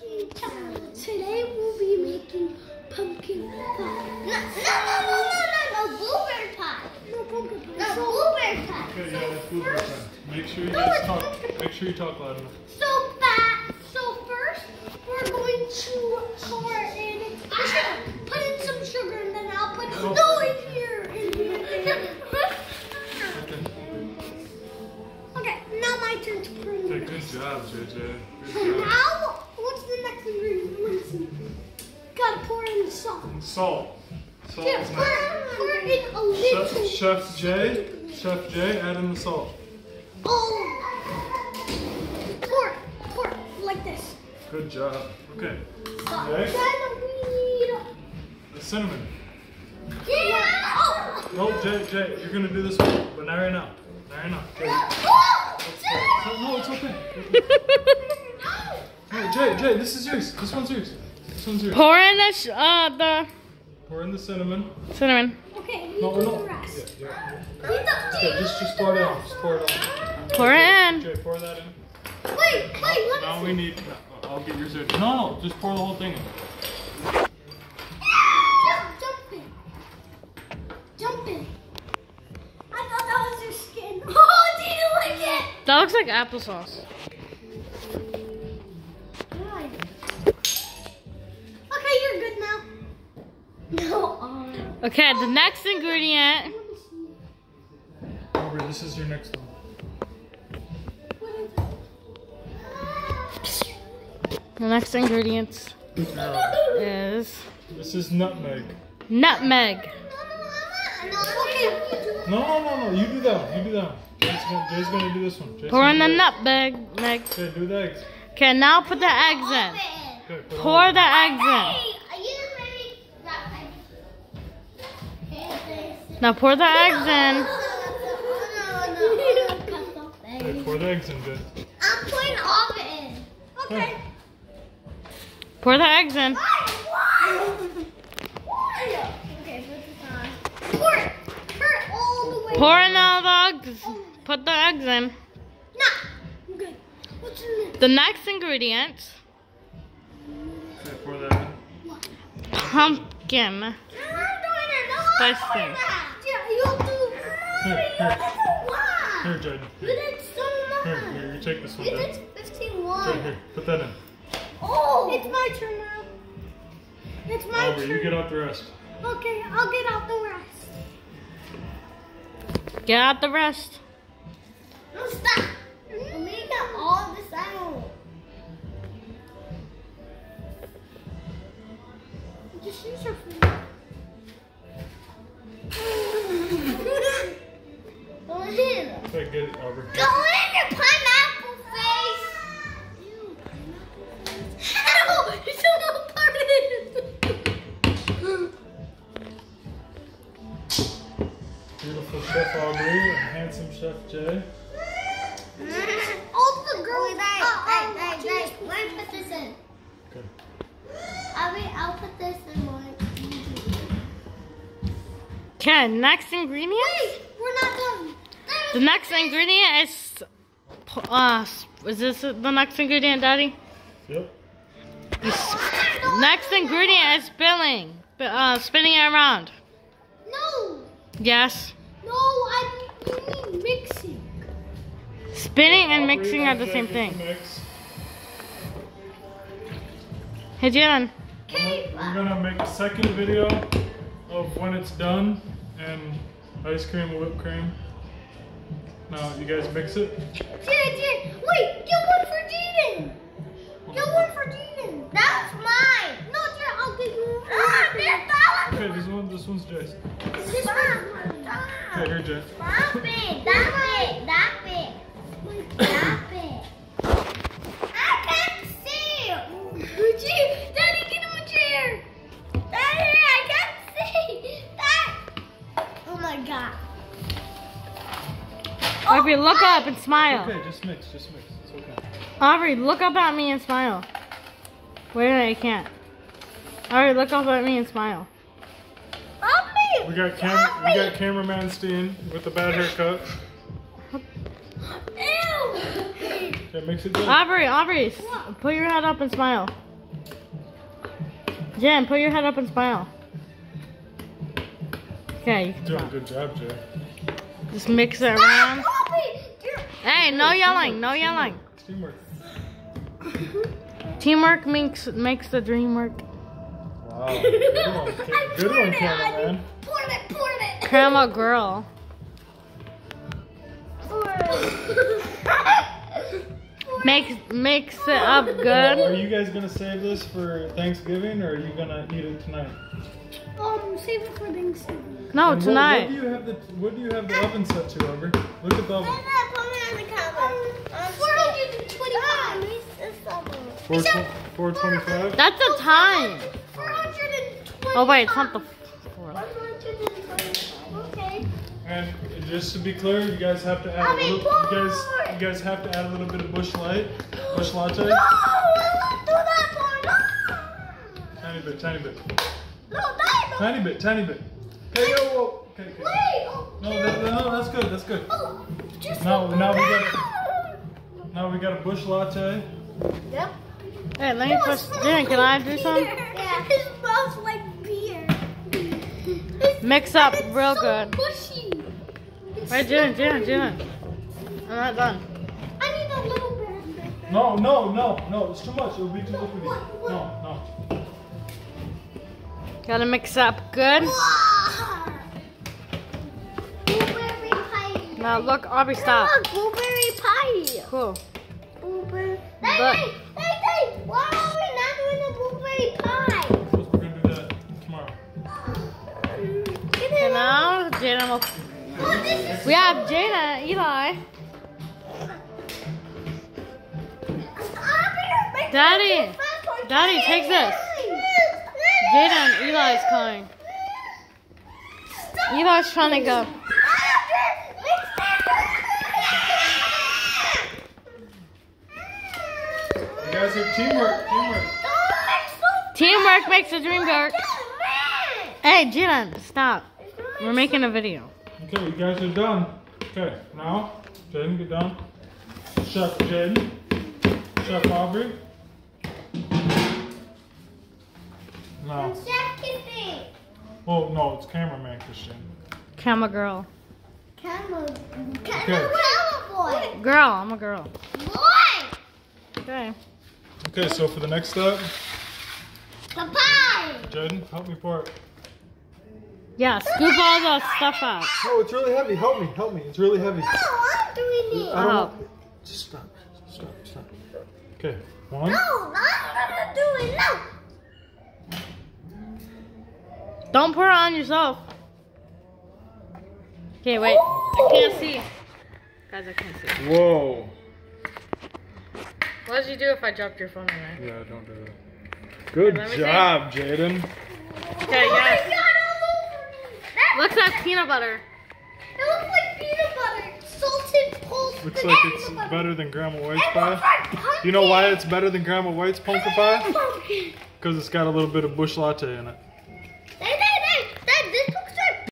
Cookie time. Today we'll be making pumpkin pie. No, no, no, no, no, no, no, blueberry pie. No pumpkin pie. No, blueberry pie. Okay, yeah, that's blueberry pie. Make sure you guys talk. Make sure you talk loud enough. So Gotta pour in the salt. Salt. Salt Yeah, pour, next. pour in a little. Chef, Chef J. Chef J. Add in the salt. Oh. Pour pour like this. Good job. Okay. Next, the cinnamon. Yeah. Oh. No, Jay, Jay, you're gonna do this one, but not right now. Not right now. Jay. Oh. No, it's okay. No, Jay, Jay, this is yours. This one's yours. This one's yours. Pour in the, sh- uh, the Pour in the cinnamon. cinnamon. Okay, we No, do no. the rest. Yeah, yeah. We do- Okay, just, just pour it out. Just pour it out. Pour it in. Jay, pour that in. Wait, wait, let Now me we need. I'll get yours ready. No, no, just pour the whole thing in. Jump, jump. Jump. I thought that was your skin. Oh, did you like it? That looks like applesauce. Okay, the next ingredient. Aubrey, this is your next one. What is it? The next ingredient is this is nutmeg. nutmeg. No, no, no, no. You do that one. You do that one. Jay's gonna, Jay's gonna do this one. Jay's Pour in the gonna do that. nutmeg. Meg. Okay, do the eggs. Okay, now put the eggs in. Okay, Pour the eggs in. Hey, are you ready? Now pour the eggs in. Okay, pour the eggs in, Jay. I'm putting all of it in. Okay. Pour the eggs in. Okay, put this on. Pour it. Pour it all the way. Pour in all the eggs. Put the eggs in. No. I'm. What's in it? The next ingredient, Okay, pour that in. pumpkin. I'm doing it. No, Spice thing. That. Yeah, you'll do. Here, You here. did one. Here, Jay. You Here, did so much. here, you take this one, You did Jay, 51. here, put that in. Oh, it's my turn now. It's my Aubrey, turn. you get out the rest. Okay, I'll get out the rest. Get out the rest. No, stop. Chef Jay. All the girls. Wait, wait, wait. Let me put this in. Okay. I'll, I'll put this in one. Okay, next ingredient. Wait, we're not done. The next ingredient is, uh, is this the next ingredient, Daddy? Yep. Next ingredient is spilling, uh, spinning it around. No, Yes. no, I mean mixing. Spinning and mixing are the same thing. Hey, Jalen. We're gonna make a second video of when it's done and ice cream, whipped cream. Now you guys mix it. Jared, Jared, wait, get one for Jaden. Get one for Jaden. That's mine. No, Jared, I'll get you one. Ah, there's that one. Okay, this one, this one's Jay's. This one. Okay, here, Jay. That big. That Oh. Aubrey, look up and smile. Okay, just mix, just mix. It's okay. Aubrey, look up at me and smile. Wait, wait, I can't. Aubrey, look up at me and smile. Mommy. We got cam, we got cameraman Steen with the bad haircut. Ew. Okay, mix it. Jay. Aubrey, Aubrey, s- put your head up and smile. Jen, put your head up and smile. Okay, you can Doing a good job, Jay. Just mix it around. Hey, no yelling, no yelling. Teamwork. Teamwork makes makes the dream work. Wow. Good one, good one cameraman. Pour it, pour it. Grandma girl. Makes mix it up good. Are you guys gonna save this for Thanksgiving, or are you gonna eat it tonight? Um, save it for Thanksgiving. No, And what- What, tonight. do you have the What do you have the oven set to, Over? Look at the oven. Um, four hundred and twenty-five. Four four twenty-five. That's the time. Four hundred and twenty-five. Oh wait, it's not the. One hundred and twenty-five. Okay. And just to be clear, you guys have to add a little. You guys, you guys have to add a little bit of Busch Light, Busch Latte. No, I won't do that for Tiny bit, tiny bit, no. No, that. Tiny bit, tiny bit. Okay, yo, whoa. Okay, okay. Wait. Oh, No, that, no, that's good. That's good. oh, just Now- now we that. Now we got a Busch Latte. Yep. Hey, let me push. Jen, can I do some? Yeah, it smells like beer. Mix up It's real so good. Mushy. It's Wait, so Jen, Jen. Jen. I'm not done. I need a little bit. No, no, no, no. It's too much. It'll be too liquidy. No, no. Gotta mix up good. Blueberry pie. Now look, Aubrey, stop. Look, blueberry pie. Cool. Blueberry. But- Hey, hey, hey, hey! Why are we not doing the blueberry pie? We're gonna do that tomorrow. Get And now, Jada will. Oh, this is We have Jada, Eli. Daddy, Daddy, take this. Jada and Eli's coming. Eli's trying to go. You guys have teamwork. Teamwork. Teamwork makes the dream work. Hey, Jada, stop. We're making a video. Okay, you guys are done. Okay, now, Jaden, get down. Chef Jaden. Chef Aubrey. Now, oh no, it's cameraman Christian. Camera girl. Camera, Okay. camera boy. Girl, I'm a girl. Boy, Okay. Okay, so for the next step, the pie. Jaden, help me pour it. Yeah, scoop all the stuff out. Oh, it's really heavy. Help me, help me. It's really heavy. No, I'm doing it. I don't Oh. Just stop. Stop. Stop. Okay, one. No, I'm gonna do it. No. Don't pour it on yourself. Okay, wait. I can't see. Guys, I can't see. Whoa. What did you do if I dropped your phone in there? Yeah, don't do that. Good Let me job, Jaden. Okay, Oh my yes. God, all over me. That Looks like peanut butter. It looks like peanut butter. Salted pulse. Looks like it's better than Grandma White's It pie. like. You know why it's better than Grandma White's pumpkin pie? Pumpkin. Because it's got a little bit of Busch Latte in it.